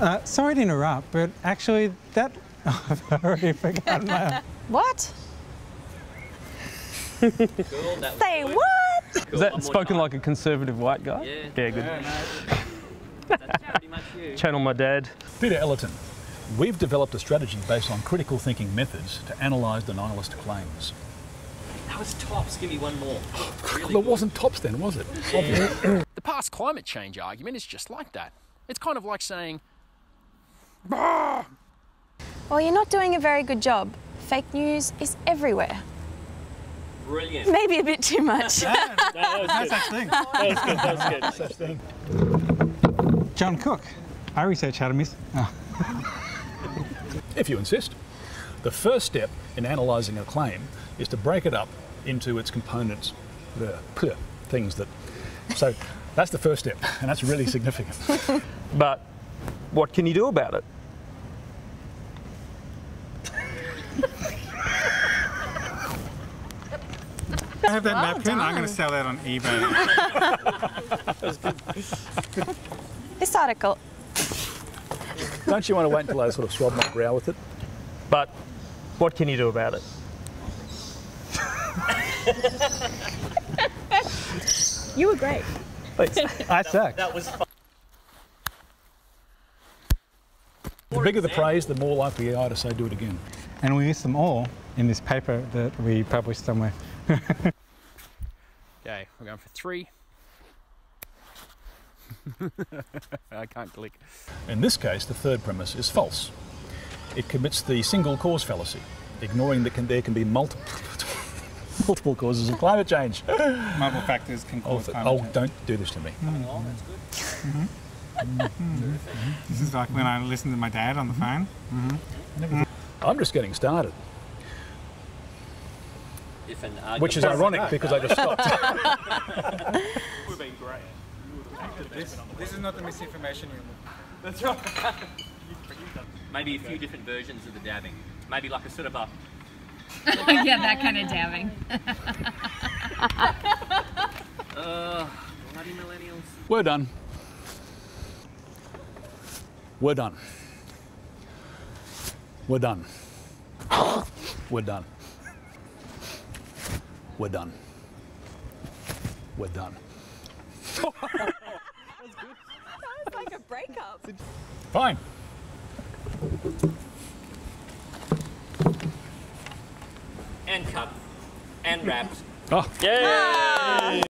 Uh, sorry to interrupt, but actually, that I've already forgotten my. What? Cool, Say good. what? Cool, Is that spoken time. like a conservative white guy? Yeah. Yeah, good. That's pretty much you. Channel my dad. Peter Ellerton, we've developed a strategy based on critical thinking methods to analyse the denialist claims. That was tops. Give me one more. Really Well, it wasn't tops then, was it? The past climate change argument is just like that. It's kind of like saying, Well, you're not doing a very good job. Fake news is everywhere. brilliant. Maybe a bit too much. No such thing. John Cook. I research how to miss. Oh. Ah. If you insist. The first step in analysing a claim is to break it up into its components, the things that. So that's the first step, and that's really significant. But what can you do about it? I have that napkin. I'm going to sell that on eBay. this article. Don't you want to wait until I sort of swab my brow with it? But what can you do about it? You were great. I suck. That was fun. The bigger the praise, the more likely you are to say do it again. And we list them all in this paper that we published somewhere. okay, we're going for three. I can't click. In this case, the third premise is false. It commits the single cause fallacy, ignoring that can, there can be multiple, multiple causes of climate change. Multiple factors can Oh, cause th- climate oh, change. don't do this to me. Oh, that's good. Mm-hmm. Mm-hmm. Mm-hmm. This is like when I listen to my dad on the phone. I'm just getting started, If an which is ironic because I just stopped. We've been This, this is not the misinformation you That's right. maybe a few different versions of the dabbing. Maybe like a sort of a yeah, that kind of dabbing. uh, bloody millennials. We're done. We're done. We're done. We're done. We're done. We're done. It's like a breakup. Fine. And cut. And wrapped. Oh. Ah. Yay! Ah.